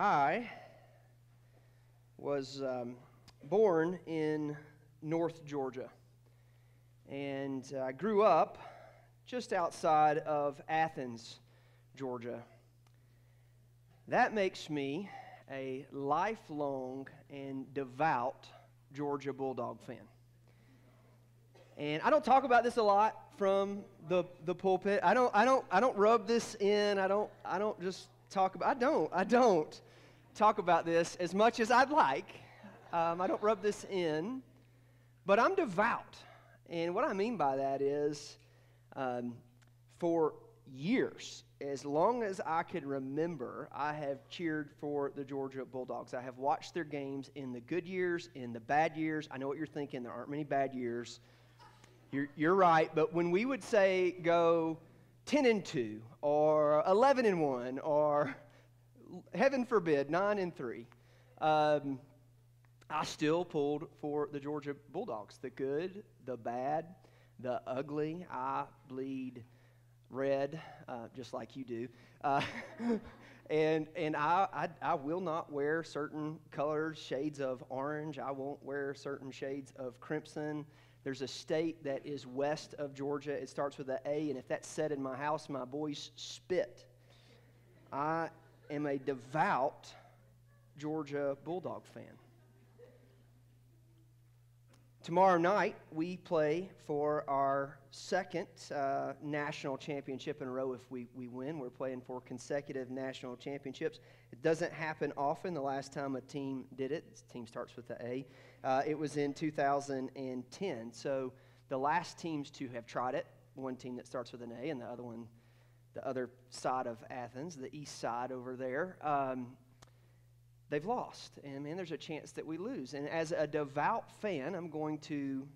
I was um, born in North Georgia, and I grew up just outside of Athens, Georgia. That makes me a lifelong and devout Georgia Bulldog fan. And I don't talk about this a lot from the, the pulpit. I don't, I, don't, I don't rub this in. I don't, I don't just talk about, I don't, I don't talk about this as much as I'd like. Um, I don't rub this in, but I'm devout. And what I mean by that is um, for years, as long as I can remember, I have cheered for the Georgia Bulldogs. I have watched their games in the good years, in the bad years. I know what you're thinking, there aren't many bad years. You're, you're right, but when we would say go 10 and 2 or 11 and 1 or heaven forbid 9 and 3 um, i still pulled for the georgia bulldogs. The good the bad the ugly. I bleed red uh, just like you do. Uh, and and I, I, I will not wear certain colors shades of orange. I won't wear certain shades of crimson. There's a state that is west of Georgia. It starts with an A, and if that's said in my house, my boys spit. I am a devout Georgia Bulldog fan. Tomorrow night, we play for our second uh, national championship in a row if we, we win. We're playing for consecutive national championships. It doesn't happen often. The last time a team did it, this team starts with the A, uh, it was in 2010. So the last teams to have tried it, one team that starts with an A and the other one, the other side of Athens, the east side over there, um, they've lost. And man, there's a chance that we lose. And as a devout fan, I'm going to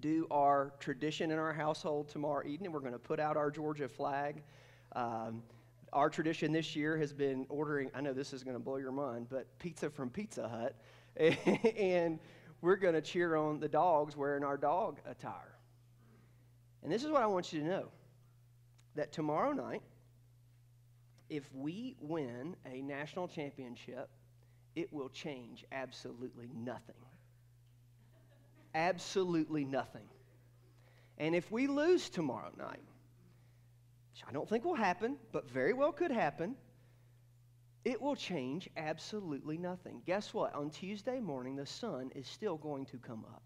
do our tradition in our household tomorrow evening. We're going to put out our Georgia flag. Um, our tradition this year has been ordering, I know this is going to blow your mind, but pizza from Pizza Hut. and we're going to cheer on the dogs wearing our dog attire. And this is what I want you to know that tomorrow night, if we win a national championship, it will change absolutely nothing. absolutely nothing. And if we lose tomorrow night, which I don't think will happen, but very well could happen, it will change absolutely nothing. Guess what? On Tuesday morning, the sun is still going to come up.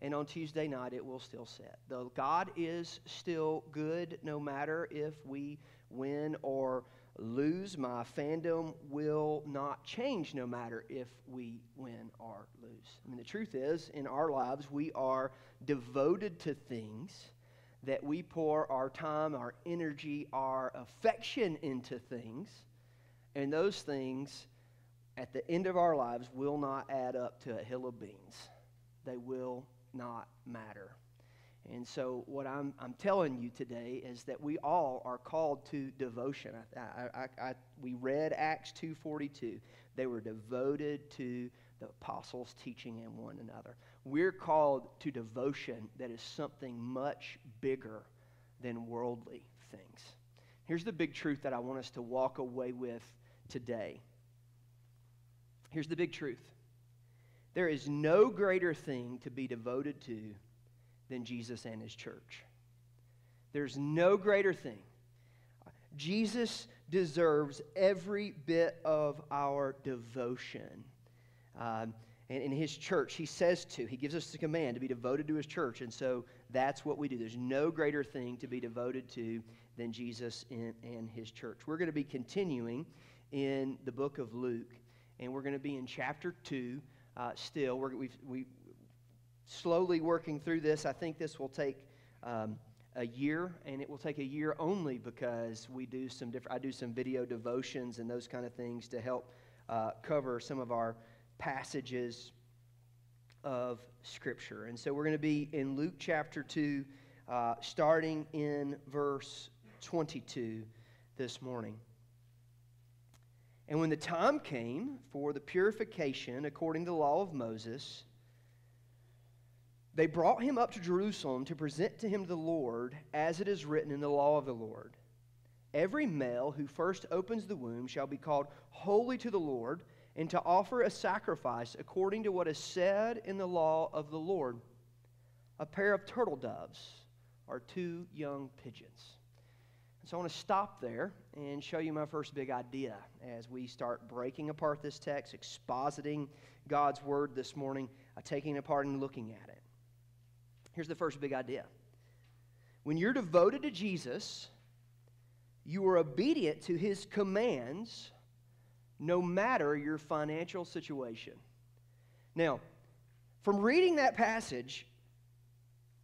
And on Tuesday night, it will still set. The God is still good no matter if we win or lose. My fandom will not change no matter if we win or lose. I mean, the truth is, in our lives, we are devoted to things that we pour our time, our energy, our affection into things and those things at the end of our lives will not add up to a hill of beans. They will not matter. And so, what I'm, I'm telling you today is that we all are called to devotion. I, I, I, we read Acts 2.42. They were devoted to the apostles' teaching and one another. We're called to devotion that is something much bigger than worldly things. Here's the big truth that I want us to walk away with today. Here's the big truth there is no greater thing to be devoted to than Jesus and his church. There's no greater thing. Jesus deserves every bit of our devotion. Um, and in his church, he says to, he gives us the command to be devoted to his church. And so that's what we do. There's no greater thing to be devoted to than Jesus and, and his church. We're going to be continuing in the book of Luke, and we're going to be in chapter 2 uh, still. We're we've, we slowly working through this. I think this will take um, a year, and it will take a year only because we do some different. I do some video devotions and those kind of things to help uh, cover some of our passages of Scripture. And so we're going to be in Luke chapter 2, uh, starting in verse 22 this morning. And when the time came for the purification according to the law of Moses, they brought him up to Jerusalem to present to him the Lord, as it is written in the law of the Lord. Every male who first opens the womb shall be called holy to the Lord, and to offer a sacrifice according to what is said in the law of the Lord. A pair of turtle doves or two young pigeons. So I want to stop there and show you my first big idea as we start breaking apart this text, expositing God's word this morning, uh, taking it apart and looking at it. Here's the first big idea. When you're devoted to Jesus, you are obedient to his commands no matter your financial situation. Now, from reading that passage,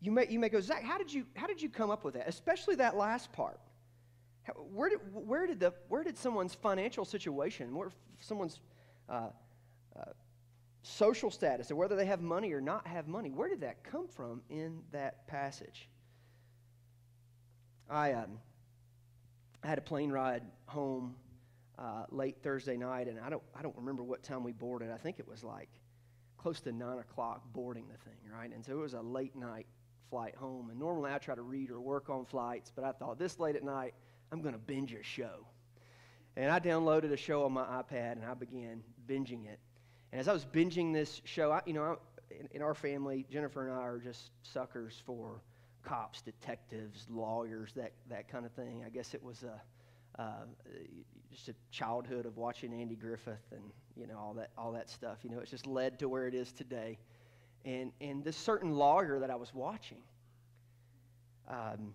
you may, you may go, Zack, how did, you, how did you come up with that? Especially that last part. Where, did, where, did the, where did someone's financial situation, where someone's uh, uh, social status, or whether they have money or not have money, where did that come from in that passage? I, um, I had a plane ride home uh, late Thursday night, and I don't, I don't remember what time we boarded. I think it was like close to 9 o'clock boarding the thing, right? And so it was a late night flight home. And normally I try to read or work on flights, but I thought this late at night, I'm going to binge a show. And I downloaded a show on my iPad and I began binging it. And as I was binging this show, I, you know, I, in, in our family, Jennifer and I are just suckers for cops, detectives, lawyers, that, that kind of thing. I guess it was a, uh, just a childhood of watching Andy Griffith and you know all that all that stuff. You know, it's just led to where it is today. And and this certain lawyer that I was watching, um,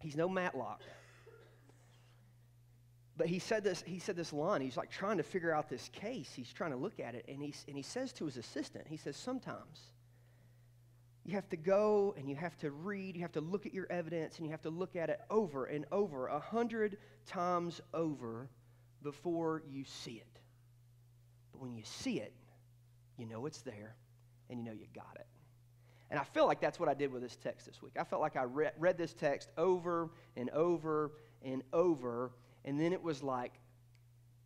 He's no Matlock. But he said this, he said this line. He's like trying to figure out this case. He's trying to look at it. And, he's, and he says to his assistant, he says, sometimes you have to go and you have to read, you have to look at your evidence, and you have to look at it over and over, a hundred times over before you see it. But when you see it, you know it's there and you know you got it. And I feel like that's what I did with this text this week. I felt like I read, read this text over and over and over, and then it was like,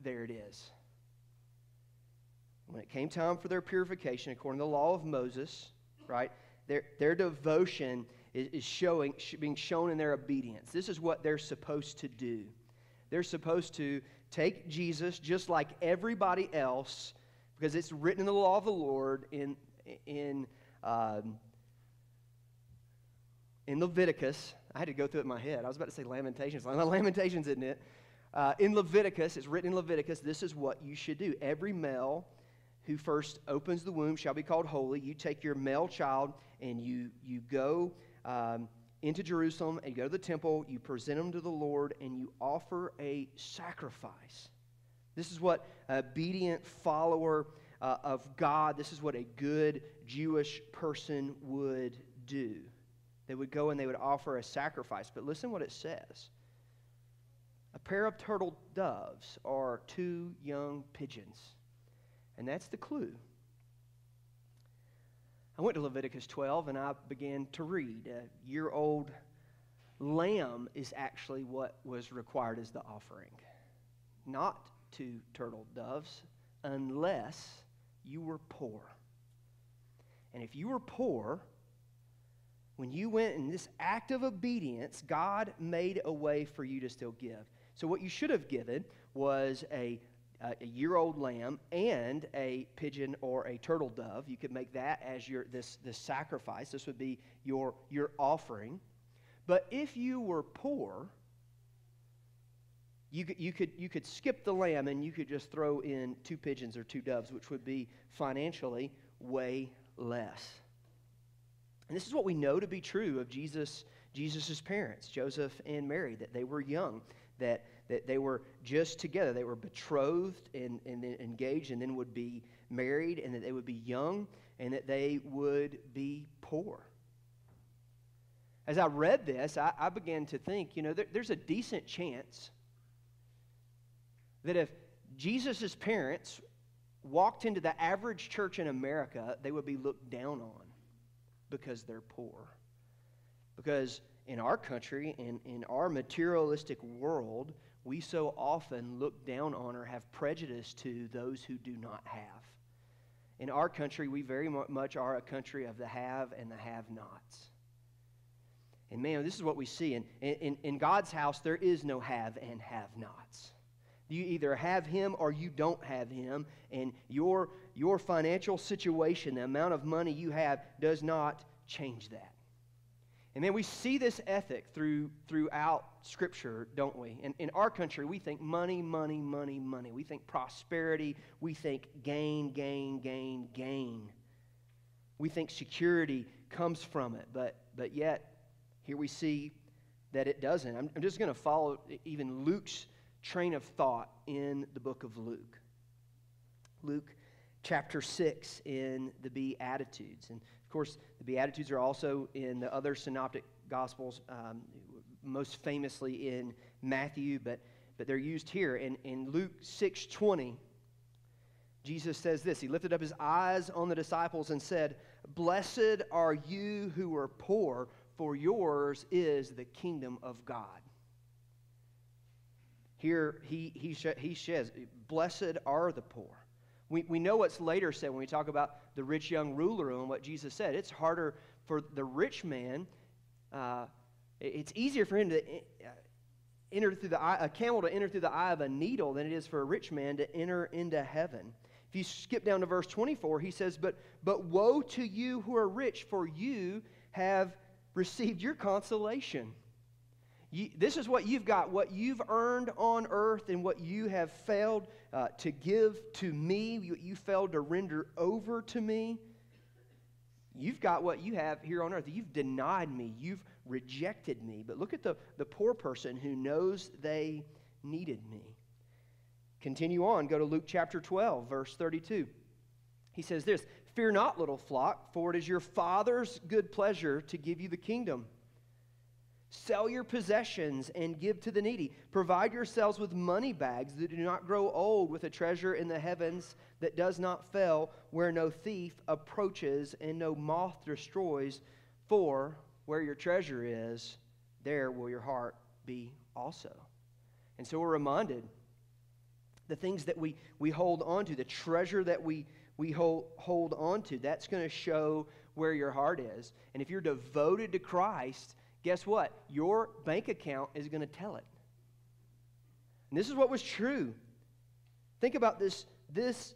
there it is. When it came time for their purification, according to the law of Moses, right, their, their devotion is, is showing, being shown in their obedience. This is what they're supposed to do. They're supposed to take Jesus just like everybody else, because it's written in the law of the Lord in, in um, in Leviticus, I had to go through it in my head. I was about to say Lamentations. Lamentations, isn't it? Uh, in Leviticus, it's written in Leviticus, this is what you should do. Every male who first opens the womb shall be called holy. You take your male child and you, you go um, into Jerusalem and you go to the temple, you present them to the Lord, and you offer a sacrifice. This is what obedient follower uh, of God, this is what a good Jewish person would do. They would go and they would offer a sacrifice. But listen what it says a pair of turtle doves or two young pigeons. And that's the clue. I went to Leviticus 12 and I began to read. A year old lamb is actually what was required as the offering, not two turtle doves, unless you were poor. And if you were poor, when you went in this act of obedience, God made a way for you to still give. So, what you should have given was a, a year old lamb and a pigeon or a turtle dove. You could make that as your this, this sacrifice. This would be your, your offering. But if you were poor, you could, you, could, you could skip the lamb and you could just throw in two pigeons or two doves, which would be financially way less. And this is what we know to be true of Jesus, Jesus' parents, Joseph and Mary, that they were young, that, that they were just together. They were betrothed and, and engaged and then would be married, and that they would be young and that they would be poor. As I read this, I, I began to think, you know, there, there's a decent chance that if Jesus' parents walked into the average church in America, they would be looked down on because they're poor. Because in our country, in, in our materialistic world, we so often look down on or have prejudice to those who do not have. In our country, we very much are a country of the have and the have nots. And man, this is what we see. In, in, in God's house, there is no have and have nots. You either have him or you don't have him, and your, your financial situation, the amount of money you have, does not change that. And then we see this ethic through, throughout Scripture, don't we? In, in our country, we think money, money, money, money. We think prosperity. We think gain, gain, gain, gain. We think security comes from it, but, but yet, here we see that it doesn't. I'm, I'm just going to follow even Luke's train of thought in the book of Luke. Luke chapter 6 in the Beatitudes. And of course, the Beatitudes are also in the other synoptic gospels, um, most famously in Matthew, but, but they're used here. In, in Luke 6 20, Jesus says this He lifted up his eyes on the disciples and said, Blessed are you who are poor, for yours is the kingdom of God. Here he, he, he says, Blessed are the poor. We, we know what's later said when we talk about the rich young ruler and what Jesus said. It's harder for the rich man, uh, it's easier for him to uh, enter through the eye, a camel to enter through the eye of a needle than it is for a rich man to enter into heaven. If you skip down to verse 24, he says, But, but woe to you who are rich, for you have received your consolation. You, this is what you've got, what you've earned on earth and what you have failed uh, to give to me, what you failed to render over to me. You've got what you have here on earth. You've denied me. You've rejected me. But look at the, the poor person who knows they needed me. Continue on. Go to Luke chapter 12, verse 32. He says this Fear not, little flock, for it is your Father's good pleasure to give you the kingdom. Sell your possessions and give to the needy. Provide yourselves with money bags that do not grow old, with a treasure in the heavens that does not fail, where no thief approaches and no moth destroys. For where your treasure is, there will your heart be also. And so we're reminded the things that we, we hold on to, the treasure that we, we hold, hold on to, that's going to show where your heart is. And if you're devoted to Christ, guess what? Your bank account is going to tell it. And this is what was true. Think about this, this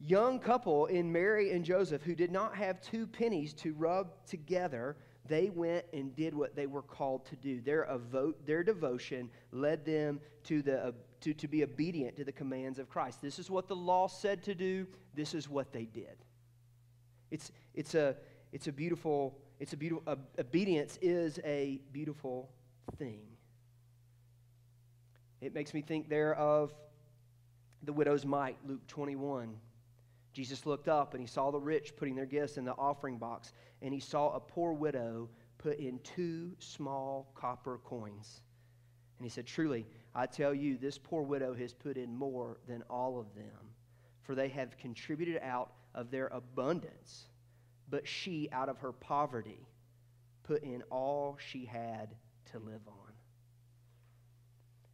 young couple in Mary and Joseph who did not have two pennies to rub together. They went and did what they were called to do. Their, avo- their devotion led them to, the, uh, to, to be obedient to the commands of Christ. This is what the law said to do. This is what they did. It's, it's, a, it's a beautiful it's a beautiful, obedience is a beautiful thing. It makes me think there of the widow's mite, Luke 21. Jesus looked up and he saw the rich putting their gifts in the offering box, and he saw a poor widow put in two small copper coins. And he said, Truly, I tell you, this poor widow has put in more than all of them, for they have contributed out of their abundance but she, out of her poverty, put in all she had to live on.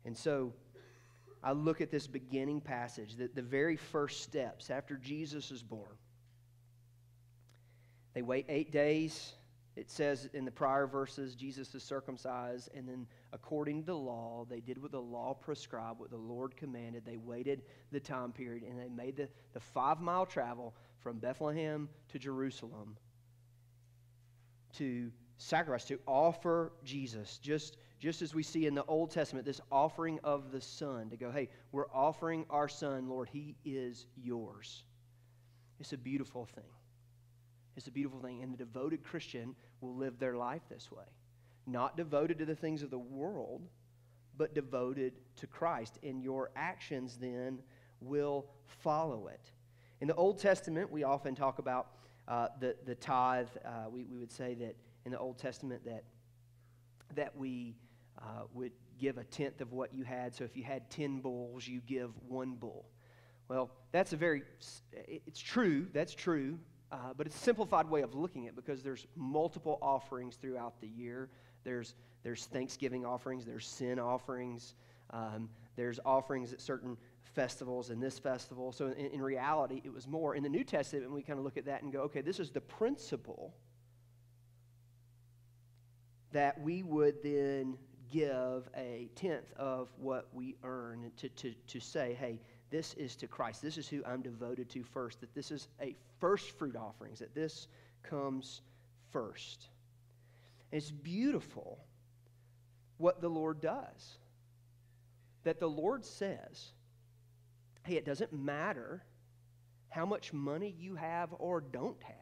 And so I look at this beginning passage, that the very first steps after Jesus is born. They wait eight days. It says in the prior verses, Jesus is circumcised, and then according to the law, they did what the law prescribed, what the Lord commanded. They waited the time period, and they made the, the five mile travel from Bethlehem to Jerusalem to sacrifice, to offer Jesus, just, just as we see in the Old Testament, this offering of the Son, to go, hey, we're offering our Son, Lord, He is yours. It's a beautiful thing. It's a beautiful thing. And the devoted Christian will live their life this way. Not devoted to the things of the world, but devoted to Christ. And your actions then will follow it. In the Old Testament, we often talk about uh, the, the tithe. Uh, we, we would say that in the Old Testament that, that we uh, would give a tenth of what you had. So if you had 10 bulls, you give one bull. Well, that's a very, it's true, that's true, uh, but it's a simplified way of looking at it because there's multiple offerings throughout the year. There's, there's Thanksgiving offerings, there's sin offerings, um, there's offerings at certain festivals and this festival. So, in, in reality, it was more. In the New Testament, we kind of look at that and go, okay, this is the principle that we would then give a tenth of what we earn to, to, to say, hey, this is to Christ. This is who I'm devoted to first. That this is a first fruit offerings, that this comes first. And it's beautiful what the Lord does. That the Lord says, hey, it doesn't matter how much money you have or don't have.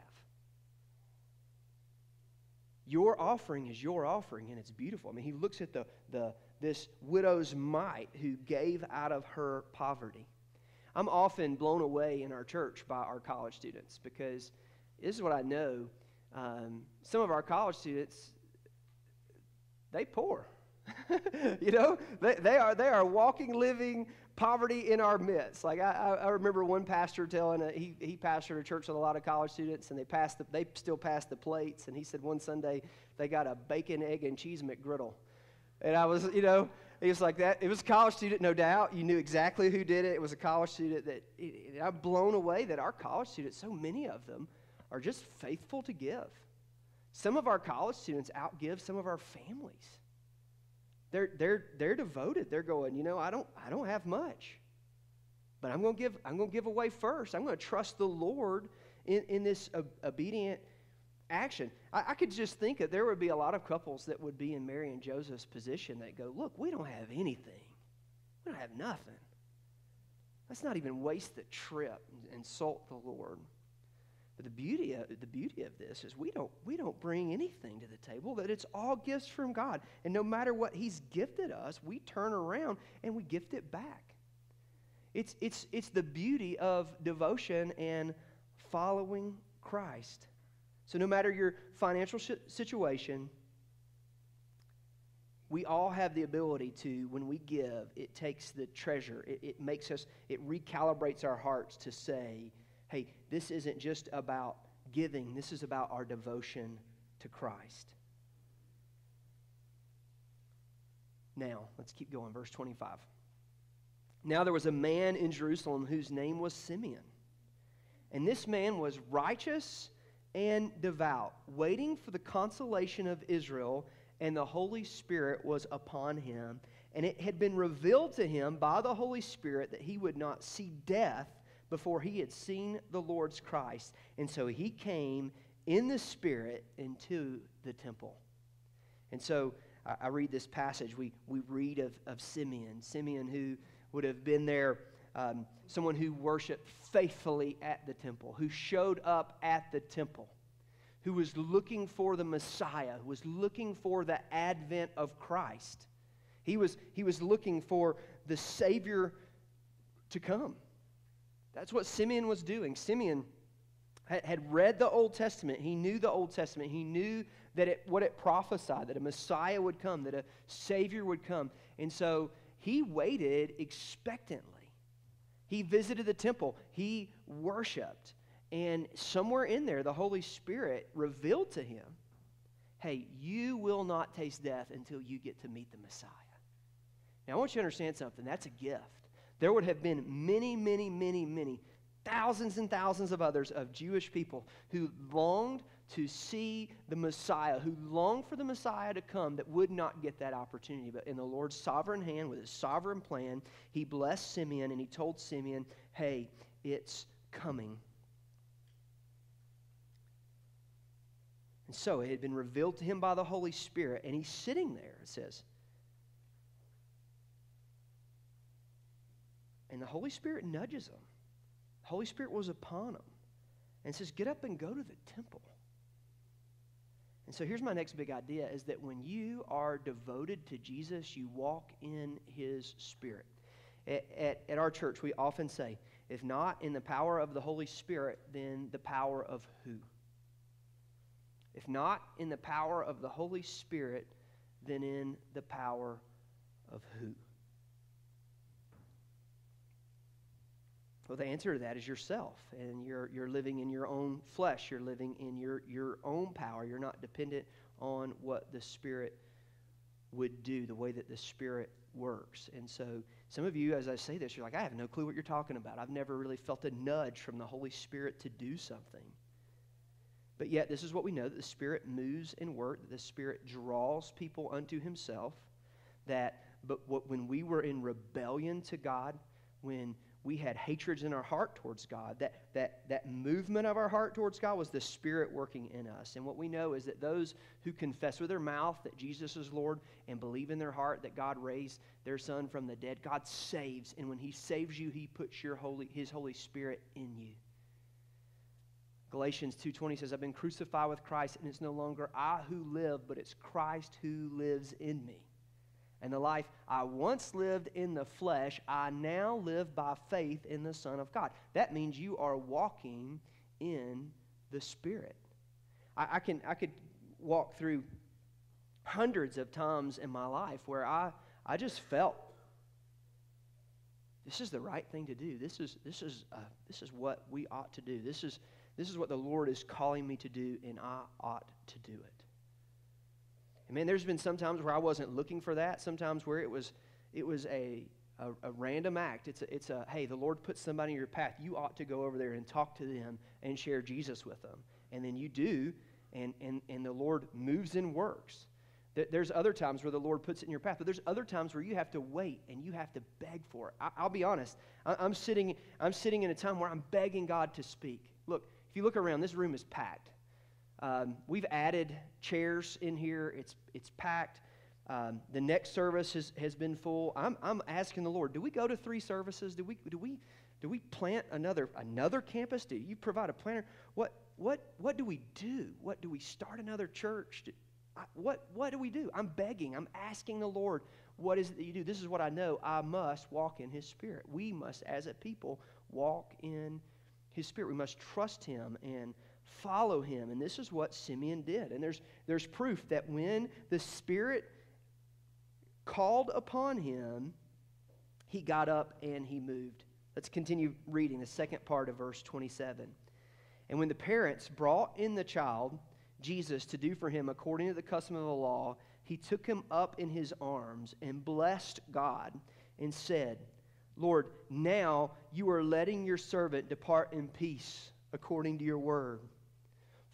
Your offering is your offering, and it's beautiful. I mean, he looks at the, the, this widow's mite who gave out of her poverty. I'm often blown away in our church by our college students because this is what I know. Um, some of our college students, they poor. you know, they, they, are, they are walking, living poverty in our midst. Like I, I remember one pastor telling, a, he, he pastored a church with a lot of college students, and they passed the, they still passed the plates. And he said one Sunday they got a bacon, egg, and cheese McGriddle. And I was, you know, he was like that. It was a college student, no doubt. You knew exactly who did it. It was a college student that it, I'm blown away that our college students, so many of them, are just faithful to give. Some of our college students outgive some of our families. They're, they're, they're devoted. They're going, you know, I don't, I don't have much. But I'm going to give, I'm going to give away first. I'm going to trust the Lord in, in this obedient action. I, I, could just think that there would be a lot of couples that would be in Mary and Joseph's position that go, look, we don't have anything. We don't have nothing. Let's not even waste the trip and insult the Lord. But the beauty of, the beauty of this is we don't, we don't bring anything to the table, that it's all gifts from God. And no matter what He's gifted us, we turn around and we gift it back. It's, it's, it's the beauty of devotion and following Christ. So, no matter your financial situation, we all have the ability to, when we give, it takes the treasure. It, it makes us, it recalibrates our hearts to say, hey, this isn't just about giving, this is about our devotion to Christ. Now, let's keep going. Verse 25. Now there was a man in Jerusalem whose name was Simeon. And this man was righteous and devout, waiting for the consolation of Israel, and the Holy Spirit was upon him. And it had been revealed to him by the Holy Spirit that he would not see death before he had seen the Lord's Christ. And so he came in the Spirit into the temple. And so I, read this passage. We, we read of, of Simeon, Simeon who would have been there, um, someone who worshiped faithfully at the temple, who showed up at the temple, who was looking for the Messiah, who was looking for the advent of Christ. He was, he was looking for the Savior to come. That's what Simeon was doing. Simeon had read the Old Testament. He knew the Old Testament. He knew that it, what it prophesied, that a Messiah would come, that a Savior would come. And so he waited expectantly. He visited the temple. He worshiped. And somewhere in there, the Holy Spirit revealed to him hey, you will not taste death until you get to meet the Messiah. Now, I want you to understand something. That's a gift there would have been many, many, many, many, thousands and thousands of others of Jewish people who longed to see the Messiah, who longed for the Messiah to come, that would not get that opportunity. But in the Lord's sovereign hand, with his sovereign plan, he blessed Simeon and he told Simeon, hey, it's coming. And so it had been revealed to him by the Holy Spirit, and he's sitting there, it says. And the Holy Spirit nudges him. The Holy Spirit was upon him and says, Get up and go to the temple. And so here's my next big idea is that when you are devoted to Jesus, you walk in his spirit. At, at, at, our church, we often say, if not in the power of the Holy Spirit, then the power of who? If not in the power of the Holy Spirit, then in the power of who? Well, the answer to that is yourself. And you're, you're living in your own flesh. You're living in your, your own power. You're not dependent on what the Spirit would do, the way that the Spirit works. And so, some of you, as I say this, you're like, I have no clue what you're talking about. I've never really felt a nudge from the Holy Spirit to do something. But yet, this is what we know that the Spirit moves and works, that the Spirit draws people unto Himself. That, but what, when we were in rebellion to God, when we had hatreds in our heart towards God, that, that, that movement of our heart towards God was the Spirit working in us. And what we know is that those who confess with their mouth that Jesus is Lord and believe in their heart that God raised their Son from the dead, God saves. And when He saves you, He puts your holy, His Holy Spirit in you. Galatians 2:20 says, "I've been crucified with Christ, and it's no longer I who live, but it's Christ who lives in me." And the life I once lived in the flesh, I now live by faith in the Son of God. That means you are walking in the Spirit. I, I can I could walk through hundreds of times in my life where I, I just felt this is the right thing to do. This is this is uh, this is what we ought to do. This is this is what the Lord is calling me to do, and I ought to do it. And man, there's been some times where I wasn't looking for that, sometimes where it was, it was a, a, a random act. It's a, it's a, hey, the Lord put somebody in your path. You ought to go over there and talk to them and share Jesus with them. And then you do, and, and, and the Lord moves and works. There's other times where the Lord puts it in your path, but there's other times where you have to wait and you have to beg for it. I, will be honest. I, am sitting, I'm sitting in a time where I'm begging God to speak. Look, if you look around, this room is packed. Um, we've added chairs in here, it's, it's packed. Um, the next service has, has been full. I'm, I'm asking the Lord, do we go to three services? Do we, do we, do we plant another, another campus? Do you provide a planner? What, what, what do we do? What do we start another church? Do, I, what, what do we do? I'm begging, I'm asking the Lord, what is it that you do? This is what I know. I must walk in His Spirit. We must, as a people, walk in his spirit. We must trust him and follow him. And this is what Simeon did. And there's, there's proof that when the Spirit called upon him, he got up and he moved. Let's continue reading the second part of verse 27. And when the parents brought in the child, Jesus, to do for him according to the custom of the law, he took him up in his arms and blessed God and said, Lord, now you are letting your servant depart in peace according to your word.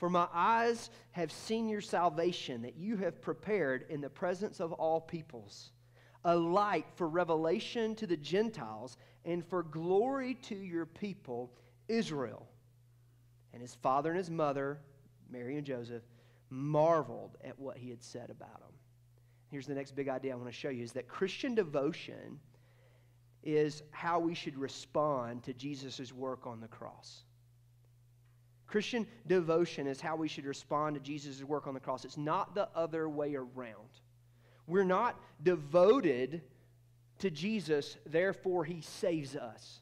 For my eyes have seen your salvation that you have prepared in the presence of all peoples, a light for revelation to the Gentiles and for glory to your people, Israel. And his father and his mother, Mary and Joseph, marveled at what he had said about him. Here's the next big idea I want to show you is that Christian devotion is how we should respond to Jesus' work on the cross. Christian devotion is how we should respond to Jesus' work on the cross. It's not the other way around. We're not devoted to Jesus, therefore, he saves us.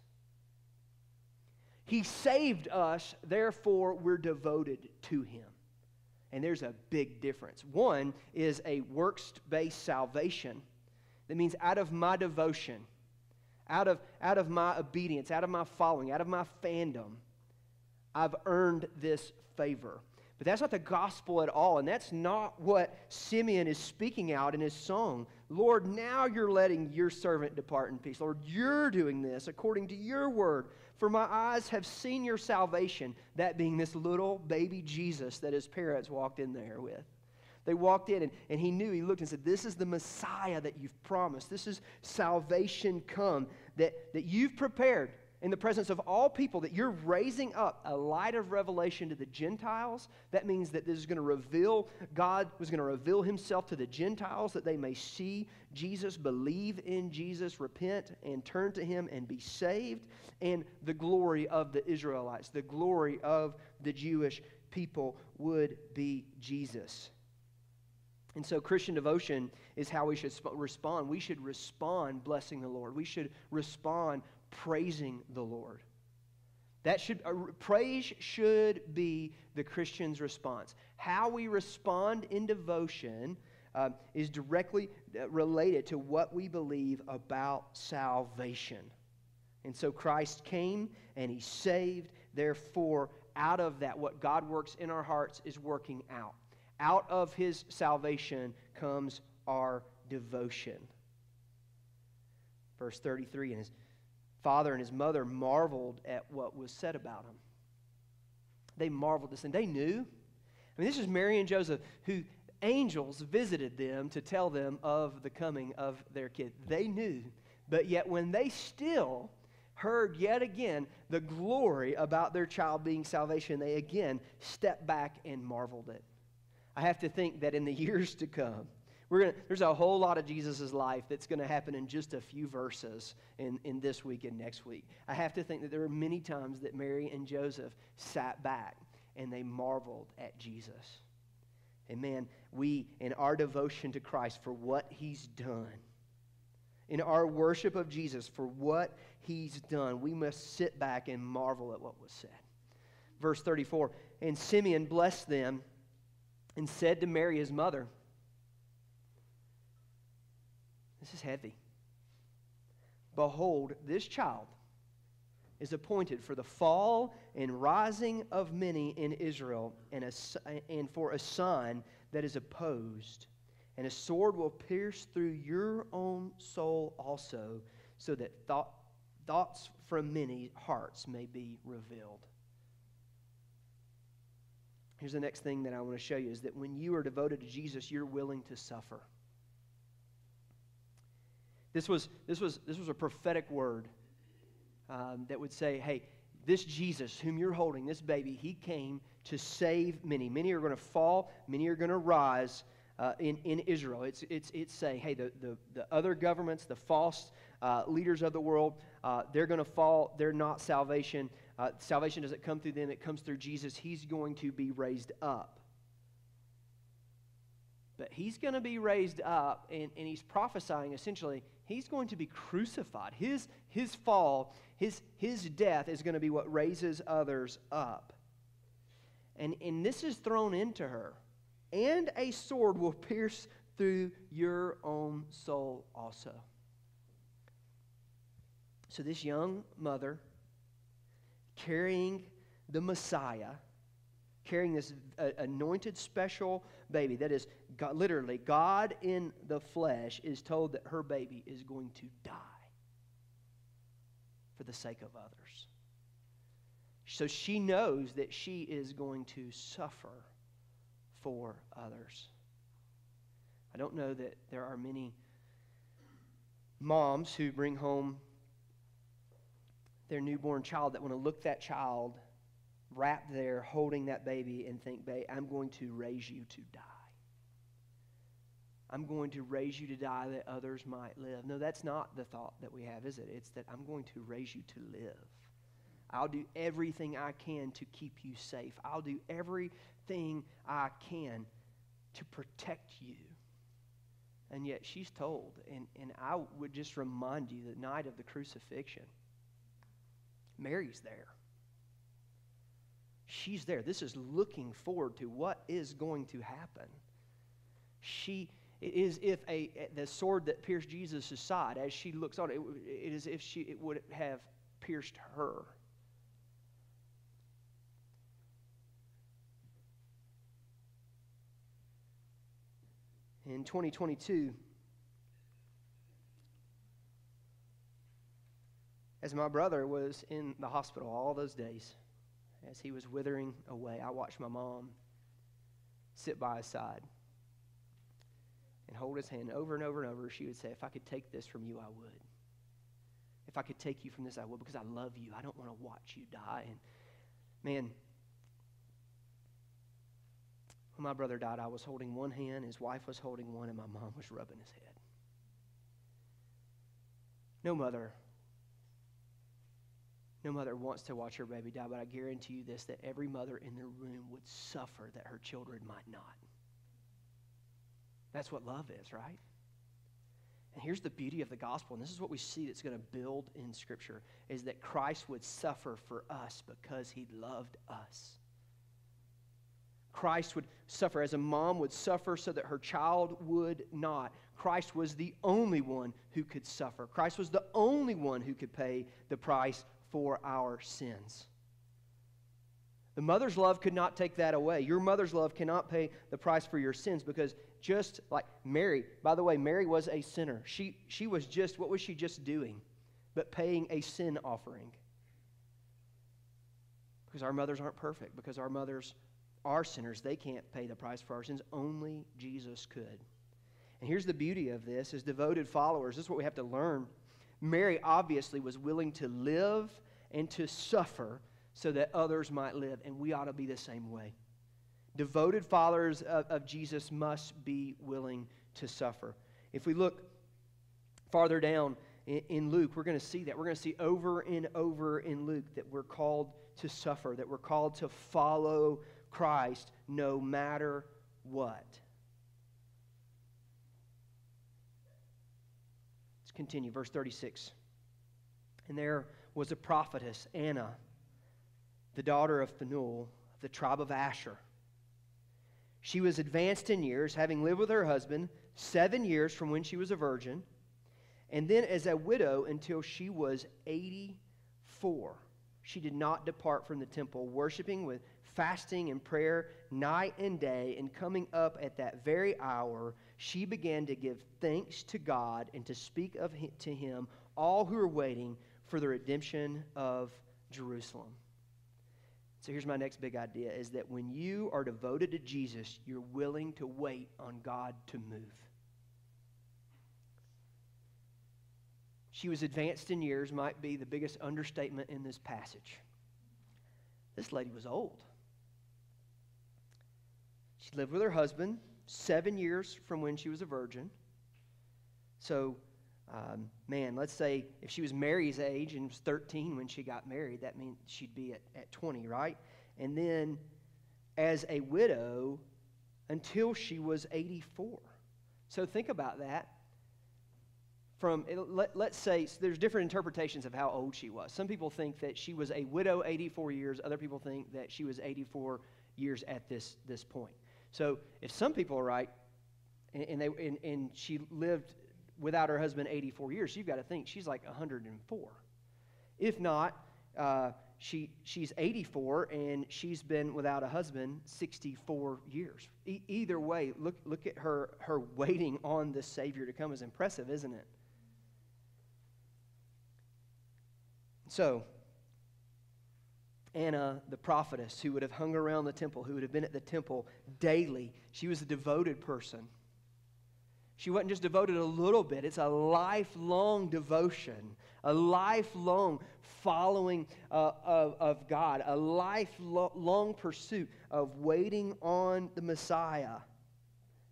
He saved us, therefore, we're devoted to him. And there's a big difference. One is a works based salvation that means out of my devotion, out of, out of my obedience, out of my following, out of my fandom, I've earned this favor. But that's not the gospel at all. And that's not what Simeon is speaking out in his song. Lord, now you're letting your servant depart in peace. Lord, you're doing this according to your word. For my eyes have seen your salvation, that being this little baby Jesus that his parents walked in there with. They walked in, and, and he knew, he looked and said, This is the Messiah that you've promised. This is salvation come that, that you've prepared in the presence of all people, that you're raising up a light of revelation to the Gentiles. That means that this is going to reveal, God was going to reveal himself to the Gentiles that they may see Jesus, believe in Jesus, repent, and turn to him and be saved. And the glory of the Israelites, the glory of the Jewish people would be Jesus. And so, Christian devotion is how we should sp- respond. We should respond blessing the Lord. We should respond praising the Lord. That should uh, praise should be the Christian's response. How we respond in devotion uh, is directly uh, related to what we believe about salvation. And so Christ came and he saved. Therefore, out of that, what God works in our hearts is working out. Out of his salvation comes our devotion. Verse 33 And his father and his mother marveled at what was said about him. They marveled this, and they knew. I mean, this is Mary and Joseph who angels visited them to tell them of the coming of their kid. They knew, but yet when they still heard yet again the glory about their child being salvation, they again stepped back and marveled it. I have to think that in the years to come, we're gonna, there's a whole lot of Jesus' life that's going to happen in just a few verses in, in this week and next week. I have to think that there were many times that Mary and Joseph sat back and they marveled at Jesus. And man, we, in our devotion to Christ for what he's done, in our worship of Jesus for what he's done, we must sit back and marvel at what was said. Verse 34 And Simeon blessed them and said to Mary, his mother, This is heavy. Behold, this child is appointed for the fall and rising of many in Israel, and, a, and for a sign that is opposed. And a sword will pierce through your own soul also, so that thought, thoughts from many hearts may be revealed. Here's the next thing that I want to show you is that when you are devoted to Jesus, you're willing to suffer. This was, this was, this was a prophetic word um, that would say, hey, this Jesus, whom you're holding, this baby, he came to save many. Many are going to fall, many are going to rise uh, in, in Israel. It's, it's, it's saying, hey, the, the, the other governments, the false uh, leaders of the world, uh, they're going to fall. They're not salvation. Uh, salvation doesn't come through them, it comes through Jesus. He's going to be raised up. But he's going to be raised up, and, and he's prophesying essentially he's going to be crucified. His, his fall, his, his death is going to be what raises others up. And, and this is thrown into her. And a sword will pierce through your own soul also. So, this young mother carrying the Messiah, carrying this uh, anointed special baby that is God, literally, God in the flesh is told that her baby is going to die for the sake of others. So she knows that she is going to suffer for others. I don't know that there are many moms who bring home their newborn child that want to look that child wrapped there holding that baby and think, babe, I'm going to raise you to die. I'm going to raise you to die that others might live. No, that's not the thought that we have, is it? It's that I'm going to raise you to live. I'll do everything I can to keep you safe. I'll do everything I can to protect you. And yet she's told, and, and I would just remind you the night of the crucifixion, Mary's there. She's there. This is looking forward to what is going to happen. She it is if a, the sword that pierced Jesus' side, as she looks on it, it is if she it would have pierced her. In 2022, as my brother was in the hospital all those days, as he was withering away, I watched my mom sit by his side and hold his hand over and over and over. She would say, If I could take this from you, I would. If I could take you from this, I would because I love you. I don't want to watch you die. And man, when my brother died, I was holding one hand, his wife was holding one, and my mom was rubbing his head. No mother no mother wants to watch her baby die, but I guarantee you this that every mother in the room would suffer that her children might not. That's what love is, right? And here's the beauty of the gospel, and this is what we see that's going to build in Scripture, is that Christ would suffer for us because he loved us. Christ would suffer as a mom would suffer so that her child would not. Christ was the only one who could suffer. Christ was the only one who could pay the price for our sins. The mother's love could not take that away. Your mother's love cannot pay the price for your sins because just like Mary, by the way, Mary was a sinner. She, she was just, what was she just doing? But paying a sin offering. Because our mothers aren't perfect, because our mothers are sinners. They can't pay the price for our sins. Only Jesus could. And here's the beauty of this as devoted followers, this is what we have to learn. Mary obviously was willing to live and to suffer so that others might live, and we ought to be the same way. Devoted followers of, of Jesus must be willing to suffer. If we look farther down in, in Luke, we're going to see that. We're going to see over and over in Luke that we're called to suffer, that we're called to follow Christ no matter what. Continue, verse 36. And there was a prophetess, Anna, the daughter of Phanuel, of the tribe of Asher. She was advanced in years, having lived with her husband seven years from when she was a virgin, and then as a widow until she was 84. She did not depart from the temple, worshiping with fasting and prayer night and day, and coming up at that very hour, she began to give thanks to God and to speak of him, to him all who are waiting for the redemption of Jerusalem. So here's my next big idea is that when you are devoted to Jesus, you're willing to wait on God to move. She was advanced in years, might be the biggest understatement in this passage. This lady was old. She lived with her husband seven years from when she was a virgin. So, um, man, let's say if she was Mary's age and was 13 when she got married, that means she'd be at, at 20, right? And then as a widow until she was 84. So think about that. From let, let's say so there's different interpretations of how old she was. Some people think that she was a widow 84 years. Other people think that she was 84 years at this this point. So if some people are right, and, and they and, and she lived without her husband 84 years, you've got to think she's like 104. If not, uh, she she's 84 and she's been without a husband 64 years. E- either way, look look at her her waiting on the Savior to come is impressive, isn't it? So Anna, the prophetess, who would have hung around the temple, who would have been at the temple daily. She was a devoted person. She wasn't just devoted a little bit, it's a lifelong devotion, a lifelong following uh, of, of God, a lifelong pursuit of waiting on the Messiah.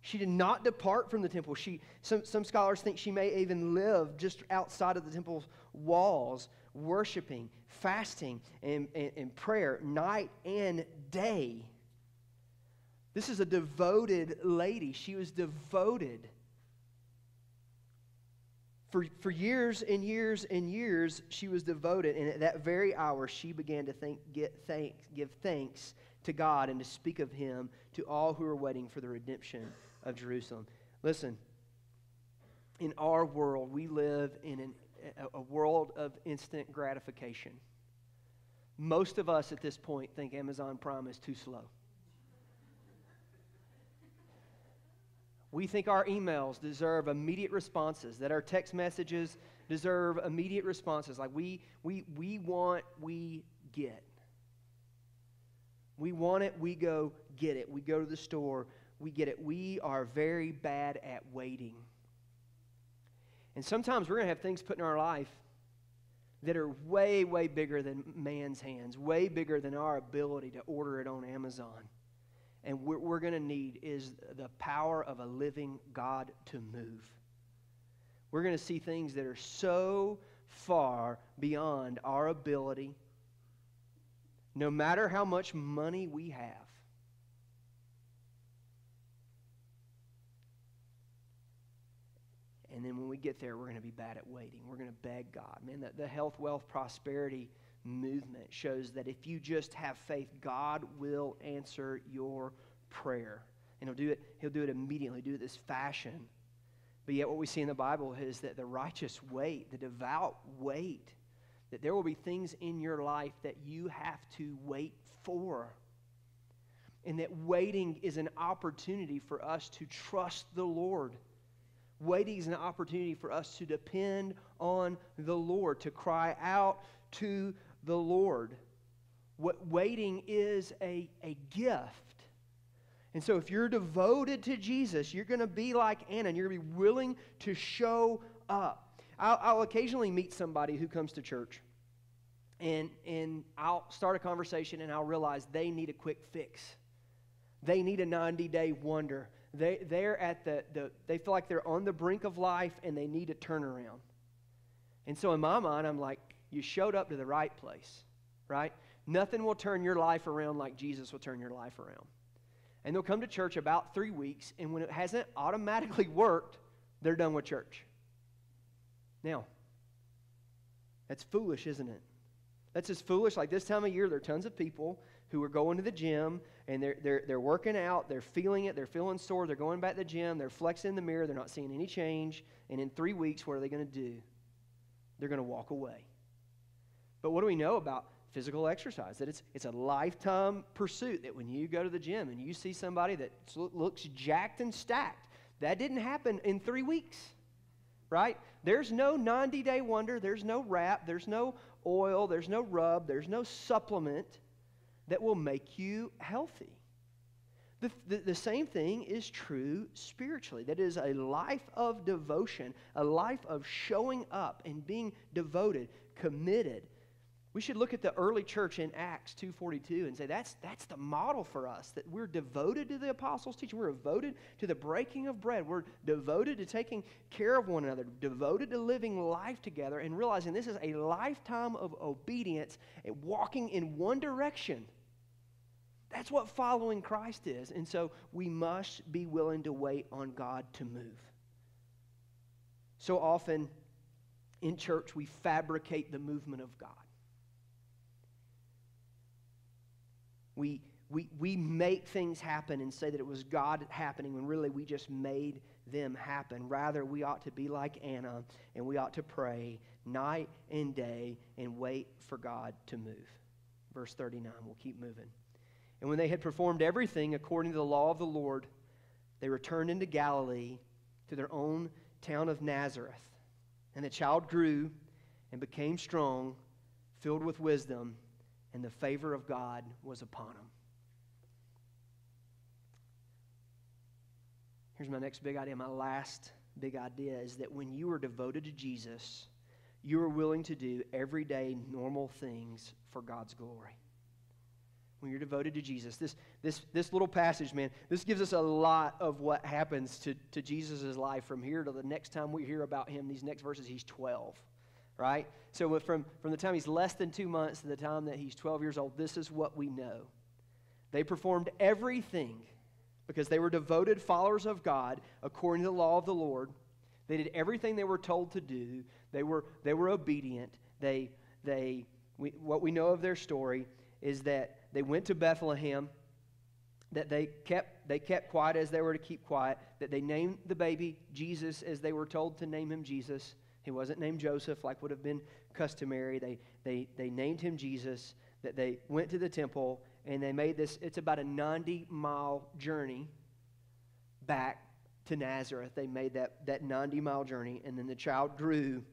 She did not depart from the temple. She, some, some scholars think she may even live just outside of the temple's walls, worshiping, fasting, and, and, and prayer night and day. This is a devoted lady. She was devoted. For, for years and years and years, she was devoted. And at that very hour, she began to think, get thanks, give thanks to God and to speak of Him to all who are waiting for the redemption of Jerusalem. Listen, in our world, we live in an a world of instant gratification. Most of us at this point think Amazon Prime is too slow. We think our emails deserve immediate responses, that our text messages deserve immediate responses. Like we, we, we want, we get. We want it, we go get it. We go to the store, we get it. We are very bad at waiting. And sometimes we're going to have things put in our life that are way, way bigger than man's hands, way bigger than our ability to order it on Amazon. And what we're going to need is the power of a living God to move. We're going to see things that are so far beyond our ability, no matter how much money we have. And then when we get there, we're going to be bad at waiting. We're going to beg God. Man, the, the health, wealth, prosperity movement shows that if you just have faith, God will answer your prayer. And he'll do it, he'll do it immediately, do it this fashion. But yet what we see in the Bible is that the righteous wait, the devout wait, that there will be things in your life that you have to wait for. And that waiting is an opportunity for us to trust the Lord Waiting is an opportunity for us to depend on the Lord, to cry out to the Lord. What waiting is a, a gift And so, if you're devoted to Jesus, you're going to be like Anna, and you're going to be willing to show up. I'll, I'll, occasionally meet somebody who comes to church, and, and I'll start a conversation, and I'll realize they need a quick fix. They need a 90 day wonder. They, they're at the, the, they feel like they're on the brink of life, and they need a turnaround. And so, in my mind, I'm like, you showed up to the right place, right? Nothing will turn your life around like Jesus will turn your life around. And they'll come to church about three weeks, and when it hasn't automatically worked, they're done with church. Now, that's foolish, isn't it? That's as foolish. Like this time of year, there are tons of people who are going to the gym and they're, they're, they're working out, they're feeling it, they're feeling sore, they're going back to the gym, they're flexing in the mirror, they're not seeing any change. And in three weeks, what are they going to do? They're going to walk away. But what do we know about physical exercise? That it's, it's a lifetime pursuit. That when you go to the gym and you see somebody that looks jacked and stacked, that didn't happen in three weeks, right? There's no 90 day wonder, there's no wrap, there's no oil, there's no rub, there's no supplement that will make you healthy. The, the, the, same thing is true spiritually. That is a life of devotion, a life of showing up and being devoted, committed. We should look at the early church in Acts 2.42 and say that's, that's the model for us, that we're devoted to the apostles' teaching. We're devoted to the breaking of bread. We're devoted to taking care of one another, devoted to living life together and realizing this is a lifetime of obedience and walking in one direction – that's what following Christ is. And so we must be willing to wait on God to move. So often in church, we fabricate the movement of God. We, we, we make things happen and say that it was God happening when really we just made them happen. Rather, we ought to be like Anna and we ought to pray night and day and wait for God to move. Verse 39, we'll keep moving. And when they had performed everything according to the law of the Lord, they returned into Galilee to their own town of Nazareth. And the child grew and became strong, filled with wisdom, and the favor of God was upon him. Here's my next big idea. My last big idea is that when you are devoted to Jesus, you are willing to do everyday normal things for God's glory when you're devoted to Jesus. This, this, this little passage, man, this gives us a lot of what happens to, to Jesus' life from here to the next time we hear about him, these next verses, he's 12, right? So from, from the time he's less than two months to the time that he's 12 years old, this is what we know. They performed everything because they were devoted followers of God according to the law of the Lord. They did everything they were told to do. They were, they were obedient. They, they, we, what we know of their story is that they went to Bethlehem, that they kept, they kept quiet as they were to keep quiet, that they named the baby Jesus as they were told to name him Jesus. He wasn't named Joseph like would have been customary. They, they, they named him Jesus, that they went to the temple, and they made this, it's about a 90 mile journey back to Nazareth. They made that, that 90 mile journey, and then the child grew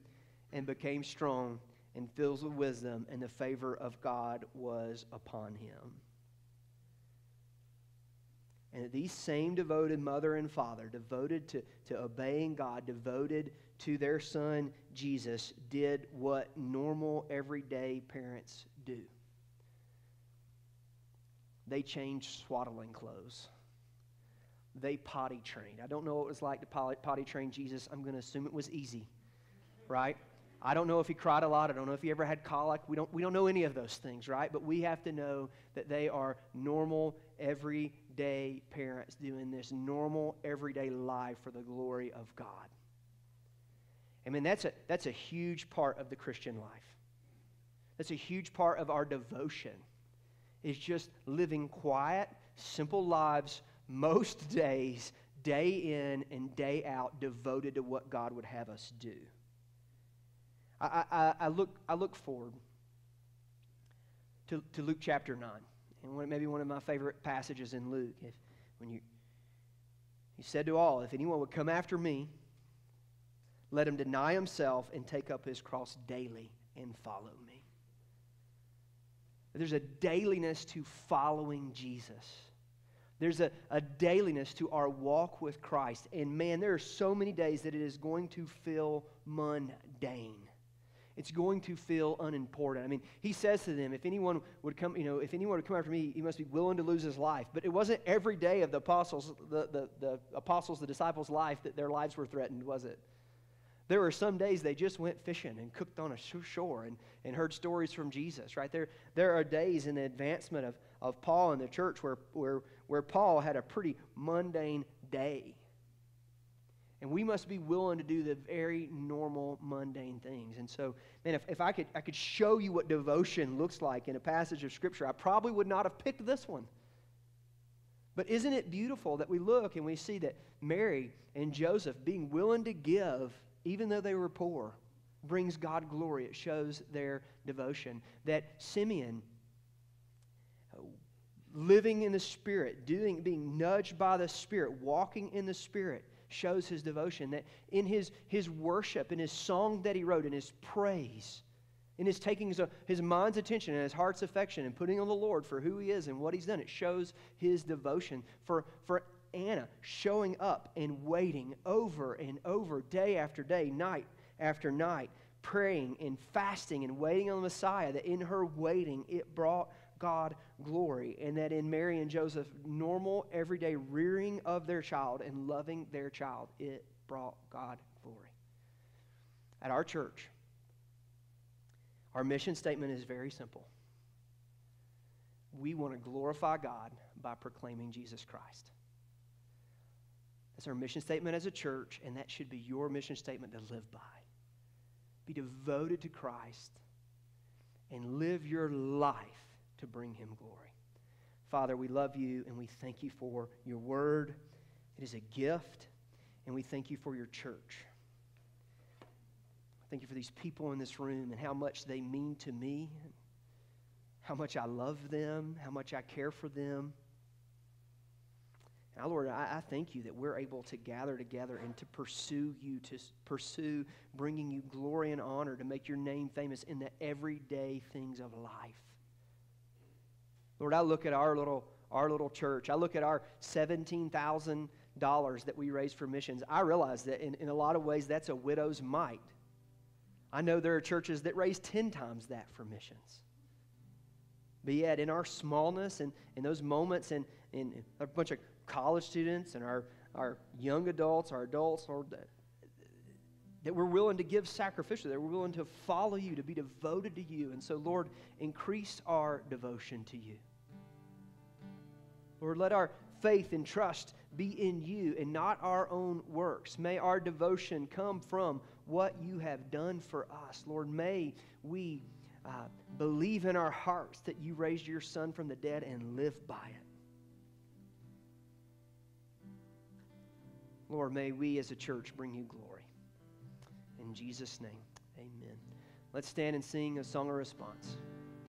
and became strong and filled with wisdom, and the favor of God was upon him. And these same devoted mother and father, devoted to, to obeying God, devoted to their son Jesus, did what normal, everyday parents do. They changed swaddling clothes. They potty trained. I don't know what it was like to potty train Jesus. I'm going to assume it was easy, right? I don't know if he cried a lot. I don't know if he ever had colic. We don't, we don't know any of those things, right? But we have to know that they are normal, everyday parents doing this normal, everyday life for the glory of God. I mean, that's a, that's a huge part of the Christian life. That's a huge part of our devotion, is just living quiet, simple lives most days, day in and day out, devoted to what God would have us do. I, I, I, look, I look forward to, to Luke chapter 9. And one, maybe one of my favorite passages in Luke. If, when you, he said to all, If anyone would come after me, let him deny himself and take up his cross daily and follow me. There's a dailiness to following Jesus. There's a, a dailiness to our walk with Christ. And man, there are so many days that it is going to feel mundane. It's going to feel unimportant. I mean, he says to them, if anyone would come, you know, if anyone would come after me, he must be willing to lose his life. But it wasn't every day of the apostles, the, the, the apostles, the disciples' life that their lives were threatened, was it? There were some days they just went fishing and cooked on a shore and, and heard stories from Jesus, right? There, there are days in the advancement of, of Paul in the church where, where, where Paul had a pretty mundane day. And we must be willing to do the very normal, mundane things. And so, man, if, if I, could, I could show you what devotion looks like in a passage of Scripture, I probably would not have picked this one. But isn't it beautiful that we look and we see that Mary and Joseph being willing to give, even though they were poor, brings God glory? It shows their devotion. That Simeon, living in the Spirit, doing, being nudged by the Spirit, walking in the Spirit, shows his devotion. That in his, his worship, in his song that he wrote, in his praise, in his taking his, his mind's attention and his heart's affection and putting on the Lord for who he is and what he's done, it shows his devotion. For, for Anna, showing up and waiting over and over, day after day, night after night, praying and fasting and waiting on the Messiah, that in her waiting, it brought God glory, and that in Mary and Joseph, normal, everyday rearing of their child and loving their child, it brought God glory. At our church, our mission statement is very simple. We want to glorify God by proclaiming Jesus Christ. That's our mission statement as a church, and that should be your mission statement to live by. Be devoted to Christ and live your life to bring him glory. Father, we love you and we thank you for your word. It is a gift, and we thank you for your church. Thank you for these people in this room and how much they mean to me, how much I love them, how much I care for them. Now, Lord, I, I, thank you that we're able to gather together and to pursue you, to pursue bringing you glory and honor, to make your name famous in the everyday things of life. Lord, I look at our little, our little church. I look at our $17,000 that we raise for missions. I realize that in, in a lot of ways that's a widow's mite. I know there are churches that raise 10 times that for missions. But yet, in our smallness and in those moments, and in a bunch of college students and our, our young adults, our adults, or that we're willing to give sacrificially, that we're willing to follow you, to be devoted to you. And so, Lord, increase our devotion to you. Lord, let our faith and trust be in you and not our own works. May our devotion come from what you have done for us. Lord, may we uh, believe in our hearts that you raised your son from the dead and live by it. Lord, may we as a church bring you glory. In Jesus' name, amen. Let's stand and sing a song of response.